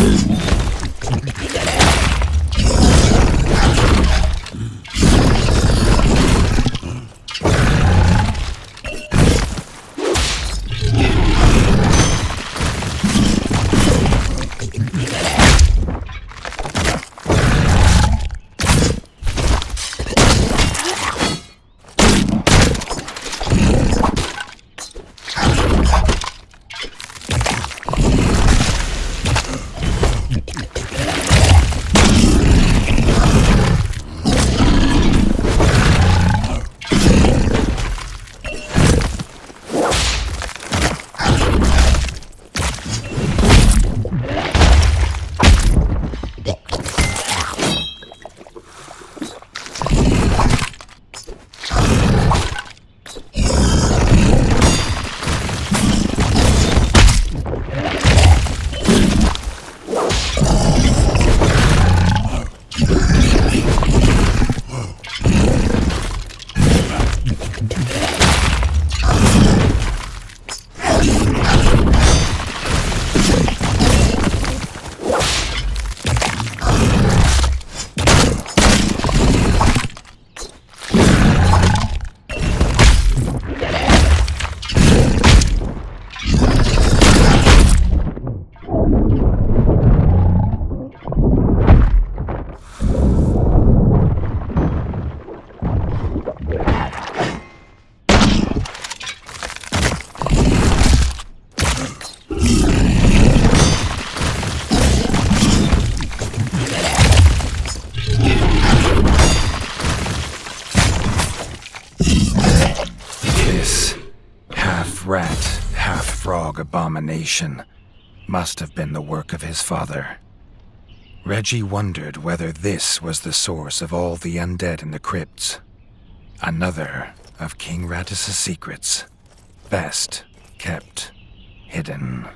Boom. half rat, half frog abomination must have been the work of his father. Redgi wondered whether this was the source of all the undead in the crypts. Another of King Rattus' secrets, best kept hidden.